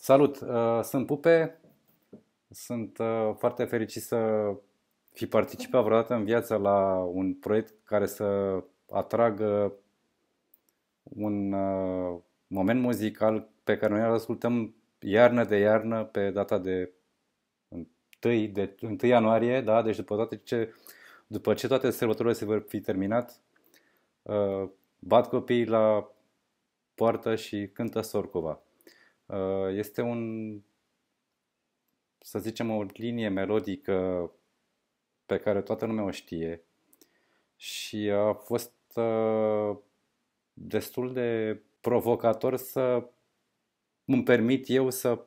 Salut! Uh, sunt Pupe. Sunt uh, foarte fericit să fi participat vreodată în viață la un proiect care să atragă un uh, moment muzical pe care noi îl ascultăm iarnă de iarnă pe data de 1, de 1 ianuarie, da? deci după, toate ce, după ce toate sărbătorile se vor fi terminat, bat copiii la poartă și cântă Sorcova. Uh, este un, să zicem, o linie melodică pe care toată lumea o știe și a fost uh, destul de provocator să îmi permit eu să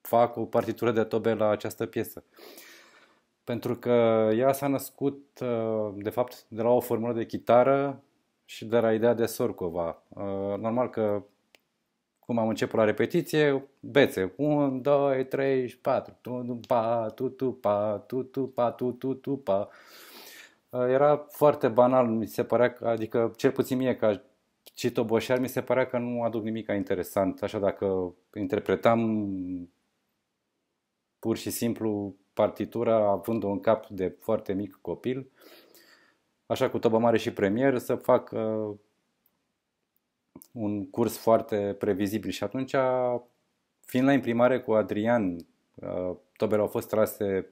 fac o partitură de tobe la această piesă. Pentru că ea s-a născut, uh, de fapt, de la o formulă de chitară și de la ideea de Sorcova. Normal că cum am început la repetiție, bețe. 1, 2, 3, 4. Tu, tu, pa, tu, tu, pa, tu, tu, pa, tu, tu, tu, pa. Era foarte banal, mi se părea, adică cel puțin mie ca citoboșar, mi se părea că nu aduc nimic interesant. Așa dacă interpretam pur și simplu partitura având-o în cap de foarte mic copil, așa cu tobă mare și premier, să fac uh, un curs foarte previzibil. Și atunci, fiind la imprimare cu Adrian, uh, tobele au fost trase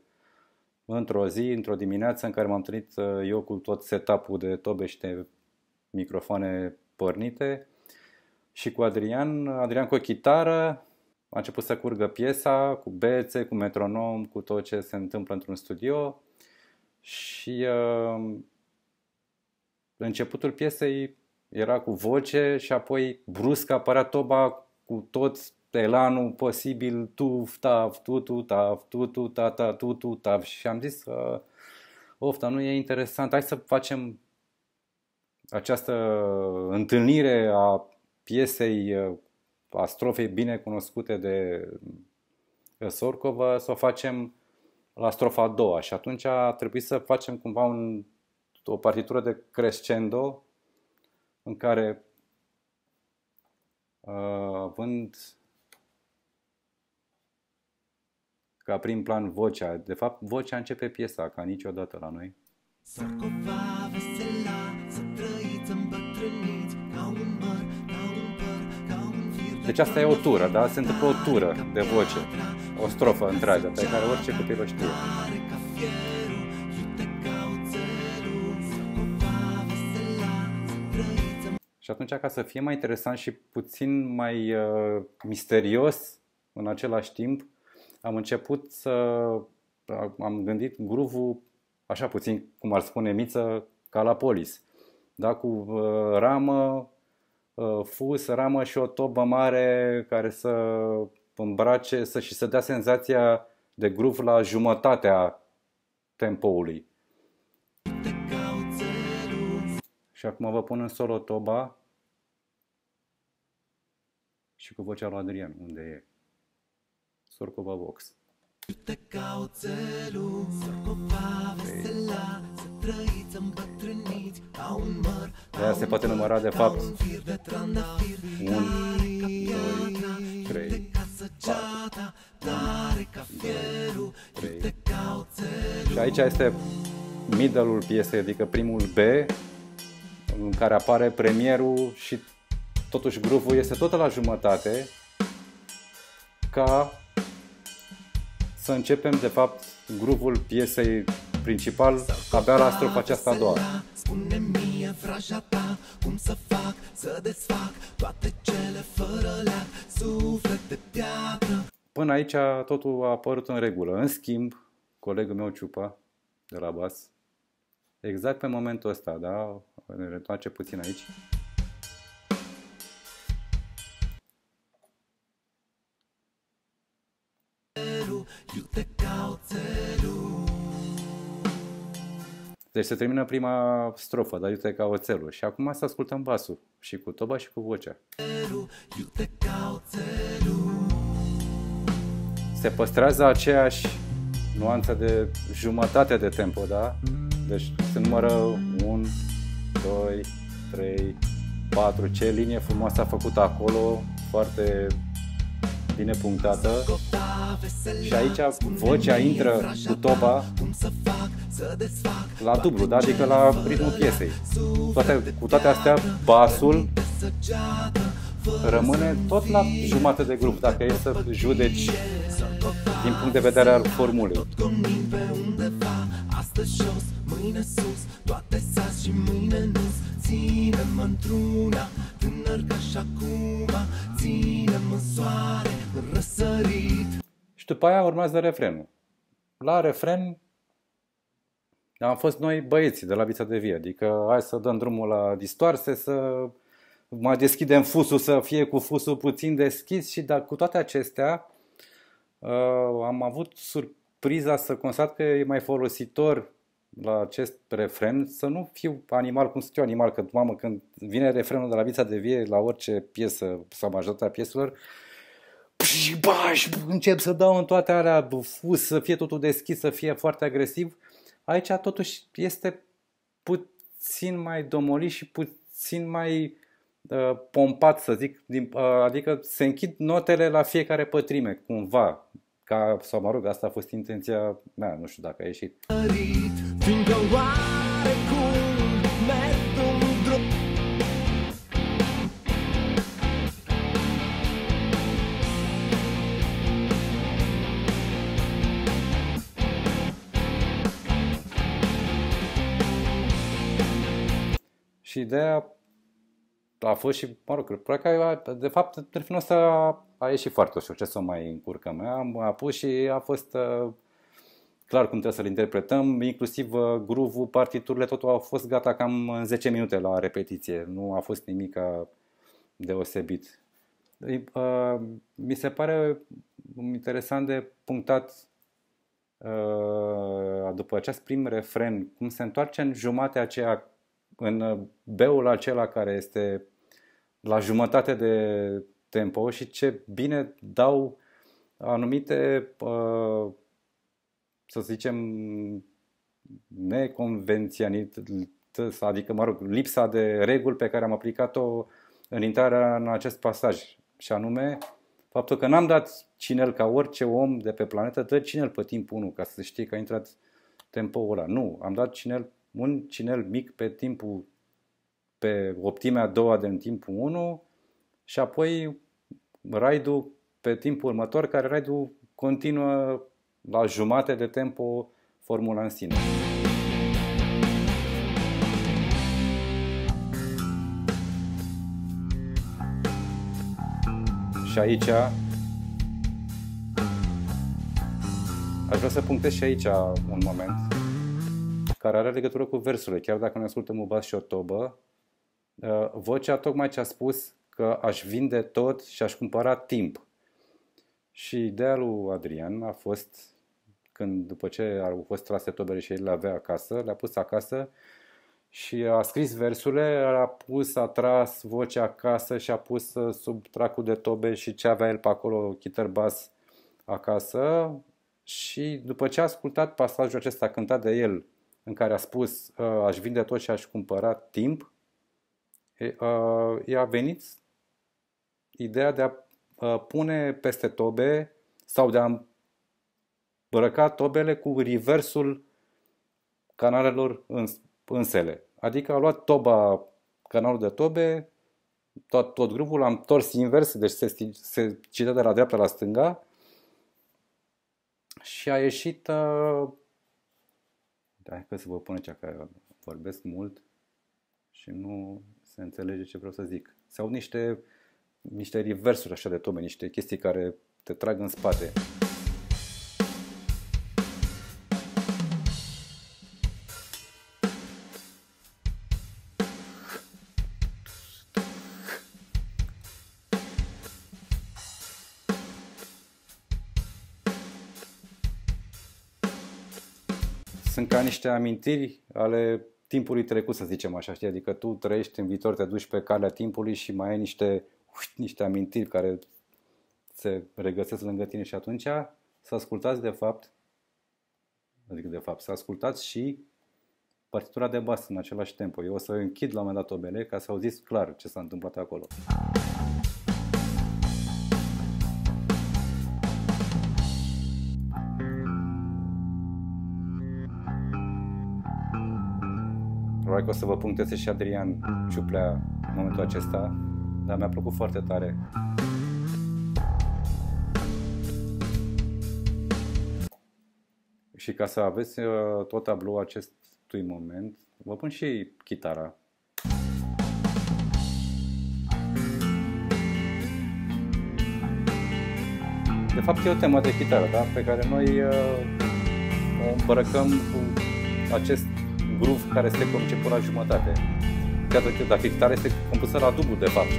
într-o zi, într-o dimineață în care m-am întâlnit uh, eu cu tot setup-ul de tobe și de microfoane pornite. Și cu Adrian, Adrian cu o chitară, a început să curgă piesa cu bețe, cu metronom, cu tot ce se întâmplă într-un studio. Și uh, începutul piesei era cu voce și apoi brusc apărea toba cu tot elanul posibil, tu, taf, tu, tu, taf, tu, tu, ta, ta, tu, tu, taf. Și am zis, uh, of, dar nu e interesant, hai să facem această întâlnire a piesei, a strofei bine cunoscute de Sorcova, să o facem la strofa a doua. Și atunci a trebuit să facem cumva un, o partitură de crescendo în care uh, având ca prim plan vocea, de fapt vocea începe piesa ca niciodată la noi. Sarcova vesela, să trăiți îmbătrâniți ca un măr, ca un păr, ca un fir Deci asta e o tură, da? Se întâmplă o tură de voce, o strofă întreagă pe care orice copil o știe. Și atunci, ca să fie mai interesant și puțin mai uh, misterios în același timp, am început să am gândit gruvul așa puțin, cum ar spune Miță, ca la polis. Da, cu uh, ramă, uh, fus, ramă și o tobă mare care să îmbrace să, și să dea senzația de gruv la jumătatea tempoului. Și acum vă pun în solo toba și cu vocea lui Adrian, unde e. Sorcova Vox. Te cauțelul, Sorcova vesela, să trăiți îmbătrâniți ca un măr, Aia se poate număra de fapt. un, doi, trei, patru, trei. Și aici este middle-ul piesei, adică primul B, în care apare premierul și totuși groove este tot la jumătate ca să începem de fapt groove piesei principal abia la strofa aceasta a doua. spune mie, vraja ta, cum să fac, să desfac toate cele fără leac, suflet de piatră. Până aici totul a apărut în regulă. În schimb, colegul meu Ciupa, de la bas, exact pe momentul ăsta, da? Ne reîntoarce puțin aici. Deci se termină prima strofă, dar iute ca oțelul. Și acum să ascultăm basul. Și cu toba și cu vocea. Se păstrează aceeași nuanță de jumătate de tempo, da? Deci se numără 1, 2, 3, 4. Ce linie frumoasă a făcut acolo, foarte bine punctată și aici vocea intră cu toba la dublu, da? adică la ritmul piesei. Toate, cu toate astea, basul rămâne tot la jumate de grup, dacă e să judeci din punct de vedere al formulei. Mâine sus, toate sas și mâine nu Ține-mă într-una, tânăr ca și acum Ține-mă soare, răsărit Și după aia urmează refrenul. La refren am fost noi băieții de la Vița de Vie, adică hai să dăm drumul la distoarse, să mai deschidem fusul, să fie cu fusul puțin deschis și dar cu toate acestea uh, am avut surpriza să constat că e mai folositor la acest refren să nu fiu animal cum sunt eu animal, că mamă, când vine refrenul de la Vița de Vie la orice piesă sau majoritatea pieselor, și baș, încep să dau în toate alea fus, să fie totul deschis, să fie foarte agresiv. Aici totuși este puțin mai domolit și puțin mai uh, pompat, să zic, din, uh, adică se închid notele la fiecare pătrime, cumva, ca, sau mă rog, asta a fost intenția mea, nu știu dacă a ieșit. Fiindcă Și ideea a fost și, mă rog, că de fapt, telefonul ăsta a, a ieșit foarte ușor, ce să mai încurcăm. Am a pus și a fost uh, clar cum trebuie să-l interpretăm, inclusiv uh, groove partiturile, totul au fost gata cam în 10 minute la repetiție, nu a fost nimic deosebit. Uh, mi se pare interesant de punctat uh, după acest prim refren, cum se întoarce în jumatea aceea, în beul acela care este la jumătate de tempo și ce bine dau anumite uh, să zicem, neconvenționalități, adică, mă rog, lipsa de reguli pe care am aplicat-o în intrarea în acest pasaj. Și anume, faptul că n-am dat cinel ca orice om de pe planetă, dă cinel pe timpul 1, ca să știi că a intrat tempoul ăla. Nu, am dat cinel, un cinel mic pe timpul, pe optimea a doua din timpul 1 și apoi raidul pe timpul următor, care raidul continuă la jumate de tempo formula în sine. Și aici aș vrea să punctez și aici un moment care are legătură cu versurile, chiar dacă ne ascultăm bas și o tobă, uh, vocea tocmai ce a spus că aș vinde tot și aș cumpăra timp. Și ideea lui Adrian a fost, când după ce au fost trase tobele și el le avea acasă, le-a pus acasă și a scris versurile, a pus, a tras vocea acasă și a pus uh, sub tracul de tobe și ce avea el pe acolo, chitar bas acasă. Și după ce a ascultat pasajul acesta cântat de el, în care a spus uh, aș vinde tot și aș cumpăra timp, uh, i-a venit ideea de a Uh, pune peste tobe sau de a îmbrăca tobele cu reversul canalelor însele. Adică a luat toba, canalul de tobe, tot, tot grupul l-am întors invers, deci se, se citea de la dreapta la stânga și a ieșit uh, Hai că să vă pun aici că vorbesc mult și nu se înțelege ce vreau să zic. Sau niște niște reversuri așa de tome, niște chestii care te trag în spate. Sunt ca niște amintiri ale timpului trecut, să zicem așa, știi? Adică tu trăiești în viitor, te duci pe calea timpului și mai ai niște niște amintiri care se regăsesc lângă tine și atunci să ascultați de fapt, adică de fapt, să ascultați și partitura de bas în același tempo. Eu o să închid la un moment dat obele ca să auziți clar ce s-a întâmplat acolo. Probabil că o să vă puncteze și Adrian Ciuplea în momentul acesta, dar mi-a plăcut foarte tare. Și ca să aveți uh, tot tablou acestui moment, vă pun și chitara. De fapt e o temă de chitară, da? pe care noi uh, o îmbrăcăm cu acest groove care este conceput la jumătate. Chiar dacă, dacă chitara este compusă la dublu, de fapt.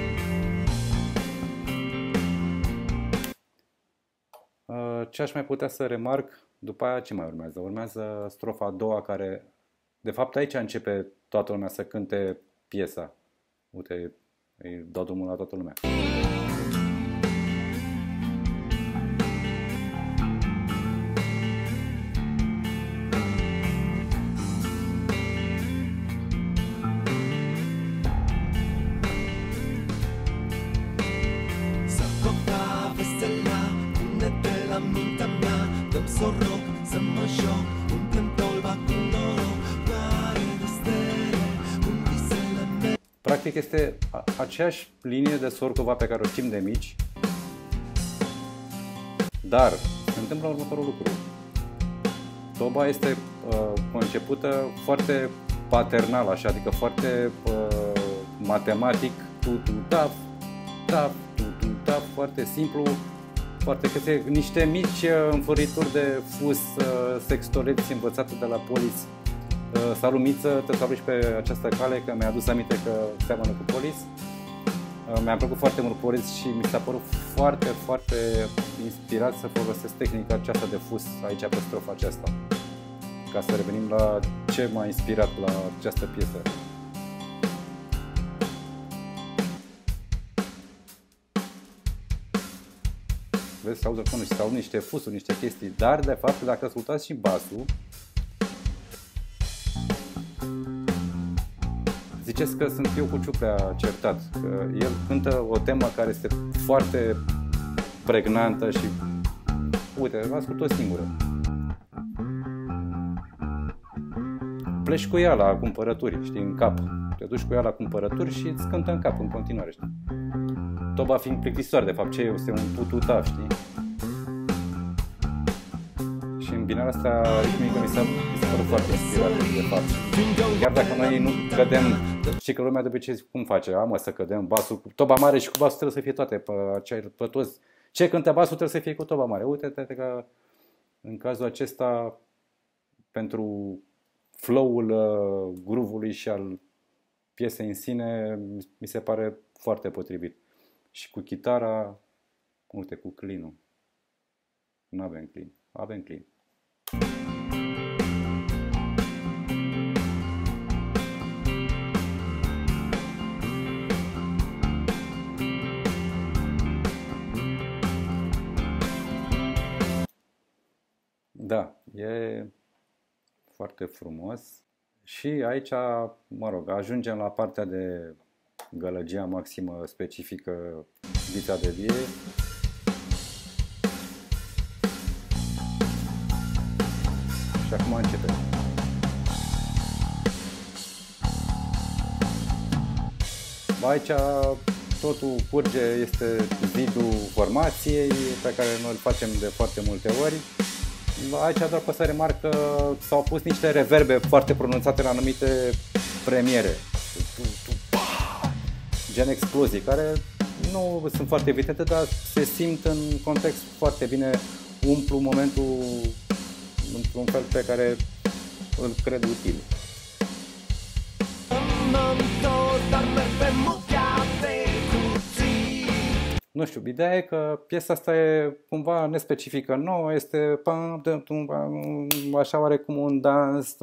Uh, ce aș mai putea să remarc? După aia ce mai urmează? Urmează strofa a doua care, de fapt aici începe toată lumea să cânte piesa. Uite, îi dau drumul la toată lumea. Practic este aceeași linie de Sorcova pe care o știm de mici, dar se întâmplă următorul lucru. Toba este uh, concepută foarte paternal, așa, adică foarte uh, matematic, tu, tu, taf, taf, tu, tu, taf, foarte simplu, foarte câte niște mici uh, înfărituri de fus uh, sextoleți învățate de la polis Uh, salut Miță, te salut și pe această cale că mi-a adus aminte că seamănă cu Polis. Uh, mi-a plăcut foarte mult Polis și mi s-a părut foarte, foarte inspirat să folosesc tehnica aceasta de fus aici pe strofa aceasta. Ca să revenim la ce m-a inspirat la această piesă. Vezi, se auză acum și se aud niște fusuri, niște chestii, dar de fapt dacă ascultați și basul, ziceți că sunt eu cu Ciuplea certat. Că el cântă o temă care este foarte pregnantă și uite, ascult-o singură. Pleci cu ea la cumpărături, știi, în cap. Te duci cu ea la cumpărături și îți cântă în cap în continuare, știi. Toba fiind plictisitor, de fapt, ce este un pututaf, știi? Și în binarea asta ritmică mi s-a, mi s-a părut foarte inspirat, de fapt. Chiar dacă noi nu cădem Știi că lumea de obicei cum face? Amă să cădem basul cu toba mare și cu basul trebuie să fie toate pe, pe toți. Ce cântă basul trebuie să fie cu toba mare. Uite-te că în cazul acesta pentru flow-ul uh, groove și al piesei în sine mi se pare foarte potrivit. Și cu chitara, uite, cu clinul. Nu avem clean. Avem clean. E foarte frumos. Și aici, mă rog, ajungem la partea de gălăgia maximă specifică vița de vie. Și acum începem. Aici totul curge, este zidul formației pe care noi îl facem de foarte multe ori Aici doar pot să remarc că s-au pus niște reverbe foarte pronunțate la anumite premiere. Gen explozii, care nu sunt foarte evidente, dar se simt în context foarte bine, umplu momentul într-un fel pe care îl cred util. Nu știu, ideea e că piesa asta e cumva nespecifică nouă, este așa oarecum un dans,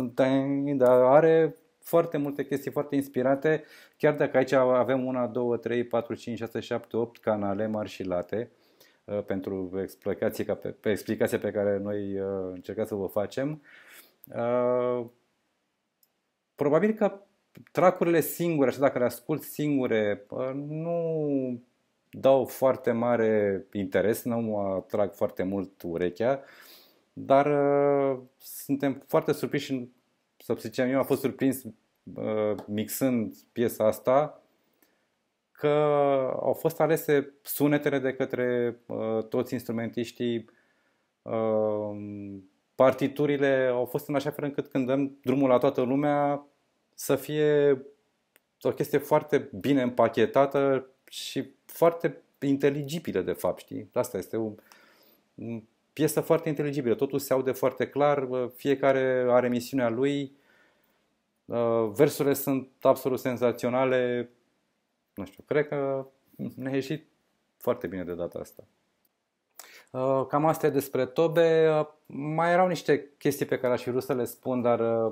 dar are foarte multe chestii foarte inspirate, chiar dacă aici avem una, două, trei, patru, cinci, șase, șapte, opt canale mari și late uh, pentru explicație, pe, pe explicația pe care noi uh, încercăm să vă facem. Uh, probabil că tracurile singure, așa dacă le ascult singure, nu dau foarte mare interes, nu mă atrag foarte mult urechea, dar uh, suntem foarte surprinși, să zicem, eu am fost surprins mixând piesa asta că au fost alese sunetele de către toți instrumentiștii, partiturile au fost în așa fel încât când dăm drumul la toată lumea să fie o chestie foarte bine împachetată și foarte inteligibilă, de fapt, știi? Asta este o, o piesă foarte inteligibilă. Totul se aude foarte clar, fiecare are misiunea lui, versurile sunt absolut senzaționale. Nu știu, cred că ne-a ieșit foarte bine de data asta. Cam asta e despre Tobe. Mai erau niște chestii pe care aș fi vrut să le spun, dar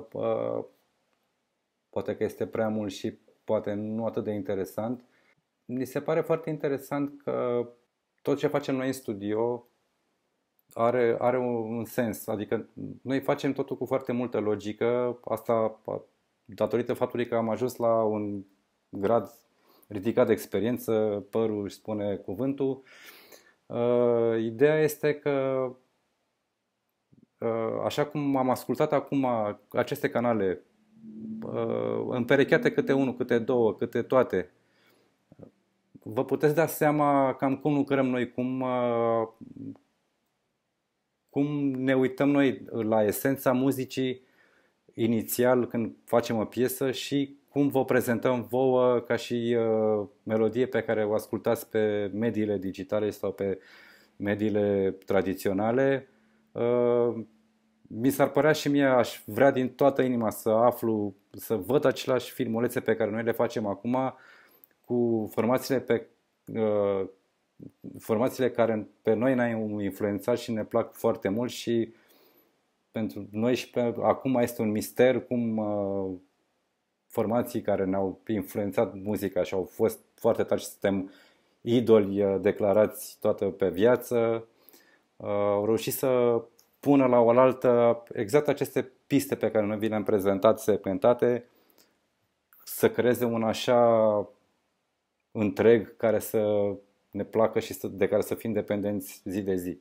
poate că este prea mult și poate nu atât de interesant. Mi se pare foarte interesant că tot ce facem noi în studio are, are un sens. Adică noi facem totul cu foarte multă logică. Asta datorită faptului că am ajuns la un grad ridicat de experiență, părul își spune cuvântul. Uh, ideea este că uh, așa cum am ascultat acum aceste canale uh, împerecheate câte unul, câte două, câte toate, vă puteți da seama cam cum lucrăm noi, cum, uh, cum ne uităm noi la esența muzicii inițial când facem o piesă și cum vă prezentăm vouă ca și uh, melodie pe care o ascultați pe mediile digitale sau pe mediile tradiționale. Uh, mi s-ar părea și mie, aș vrea din toată inima să aflu, să văd aceleași filmulețe pe care noi le facem acum cu formațiile pe uh, formațiile care pe noi ne-au influențat și ne plac foarte mult și pentru noi și pe, acum este un mister cum uh, formații care ne-au influențat muzica și au fost foarte tari și suntem idoli uh, declarați toată pe viață, uh, au reușit să pună la oaltă exact aceste piste pe care noi vi le-am prezentat segmentate, să creeze un așa întreg care să ne placă și să, de care să fim dependenți zi de zi.